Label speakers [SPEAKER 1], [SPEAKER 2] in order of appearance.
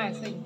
[SPEAKER 1] 麦穗里